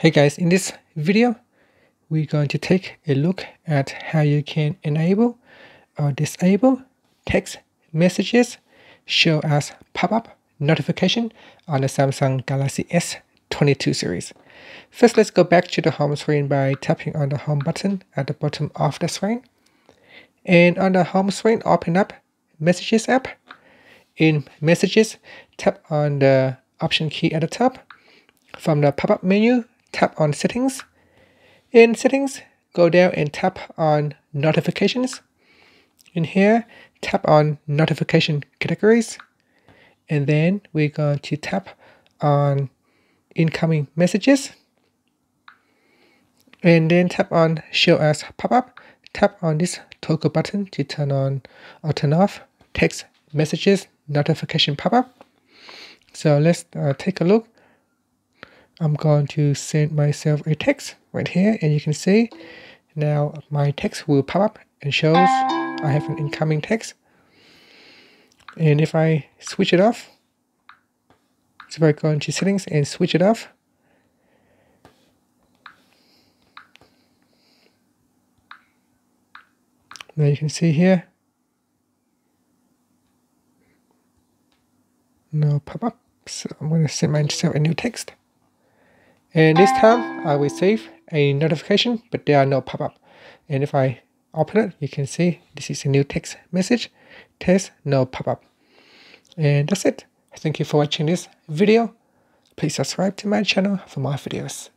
Hey guys, in this video, we're going to take a look at how you can enable or disable text messages show as pop-up notification on the Samsung Galaxy S22 series. First, let's go back to the home screen by tapping on the home button at the bottom of the screen. And on the home screen, open up Messages app. In Messages, tap on the Option key at the top. From the pop-up menu, tap on Settings. In Settings, go down and tap on Notifications. In here, tap on Notification Categories. And then we're going to tap on Incoming Messages. And then tap on Show as Pop-up. Tap on this toggle button to turn on or turn off text messages notification pop-up. So let's uh, take a look I'm going to send myself a text right here and you can see now my text will pop up and shows I have an incoming text. And if I switch it off so I go into settings and switch it off. Now you can see here no pop-up so I'm going to send myself a new text and this time I will save a notification, but there are no pop-up. And if I open it, you can see this is a new text message, test, no pop-up. And that's it. Thank you for watching this video. Please subscribe to my channel for more videos.